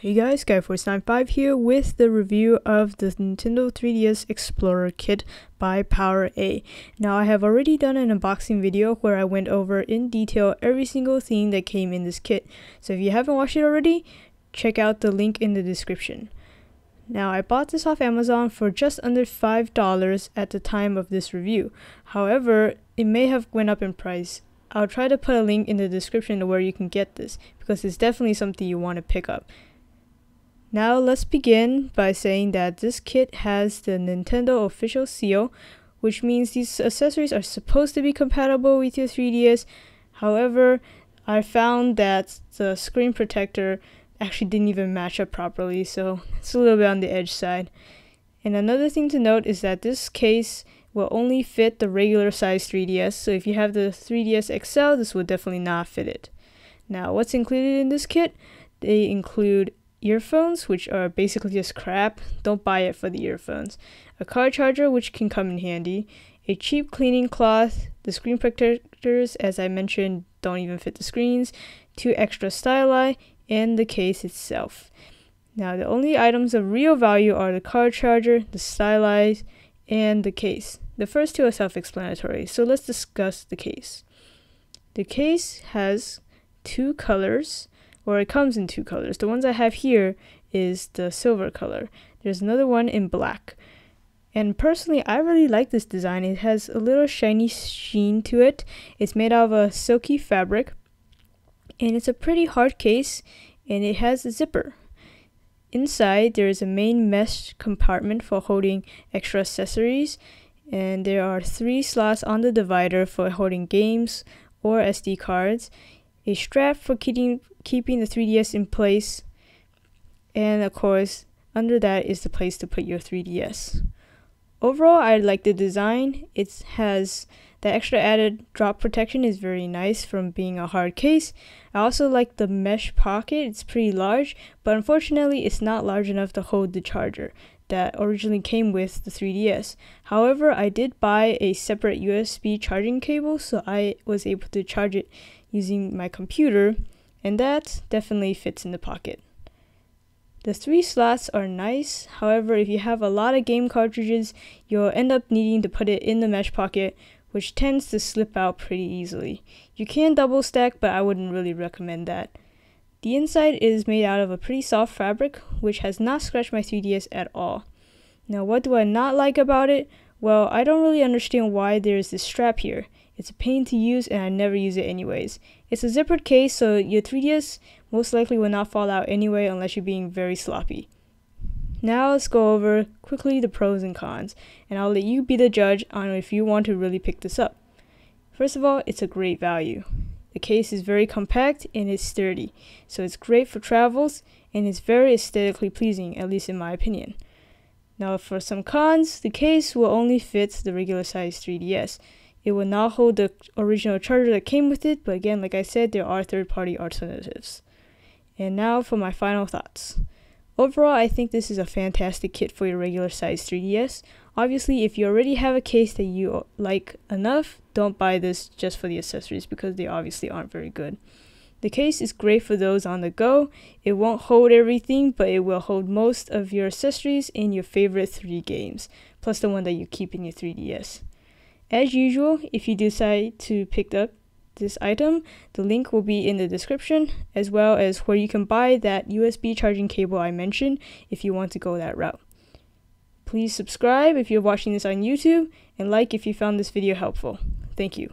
Hey guys, Skyforce95 here with the review of the Nintendo 3DS Explorer Kit by Power A. Now I have already done an unboxing video where I went over in detail every single thing that came in this kit. So if you haven't watched it already, check out the link in the description. Now I bought this off Amazon for just under $5 at the time of this review. However, it may have went up in price. I'll try to put a link in the description to where you can get this because it's definitely something you want to pick up. Now let's begin by saying that this kit has the Nintendo official seal, which means these accessories are supposed to be compatible with your 3DS. However, I found that the screen protector actually didn't even match up properly, so it's a little bit on the edge side. And another thing to note is that this case will only fit the regular size 3DS, so if you have the 3DS XL, this will definitely not fit it. Now, what's included in this kit? They include earphones, which are basically just crap. Don't buy it for the earphones. A car charger, which can come in handy. A cheap cleaning cloth. The screen protectors, as I mentioned, don't even fit the screens. Two extra styli, and the case itself. Now, the only items of real value are the car charger, the styli, and the case. The first two are self explanatory, so let's discuss the case. The case has two colors or it comes in two colors. The ones I have here is the silver color. There's another one in black. And personally, I really like this design. It has a little shiny sheen to it. It's made out of a silky fabric. And it's a pretty hard case. And it has a zipper. Inside, there is a main mesh compartment for holding extra accessories. And there are three slots on the divider for holding games or SD cards a strap for keeping, keeping the 3DS in place, and of course, under that is the place to put your 3DS. Overall, I like the design. It has the extra added drop protection is very nice from being a hard case. I also like the mesh pocket. It's pretty large, but unfortunately, it's not large enough to hold the charger that originally came with the 3DS. However, I did buy a separate USB charging cable, so I was able to charge it using my computer, and that definitely fits in the pocket. The three slots are nice, however, if you have a lot of game cartridges, you'll end up needing to put it in the mesh pocket, which tends to slip out pretty easily. You can double stack, but I wouldn't really recommend that. The inside is made out of a pretty soft fabric, which has not scratched my 3DS at all. Now, what do I not like about it? Well, I don't really understand why there's this strap here. It's a pain to use and I never use it anyways. It's a zippered case so your 3DS most likely will not fall out anyway unless you're being very sloppy. Now let's go over quickly the pros and cons, and I'll let you be the judge on if you want to really pick this up. First of all, it's a great value. The case is very compact and it's sturdy, so it's great for travels and it's very aesthetically pleasing, at least in my opinion. Now for some cons, the case will only fit the regular size 3DS, it will not hold the original charger that came with it, but again, like I said, there are third party alternatives. And now for my final thoughts. Overall, I think this is a fantastic kit for your regular size 3DS. Obviously, if you already have a case that you like enough, don't buy this just for the accessories because they obviously aren't very good. The case is great for those on the go. It won't hold everything, but it will hold most of your accessories and your favorite three games, plus the one that you keep in your 3DS. As usual, if you decide to pick up this item, the link will be in the description, as well as where you can buy that USB charging cable I mentioned if you want to go that route. Please subscribe if you're watching this on YouTube, and like if you found this video helpful. Thank you.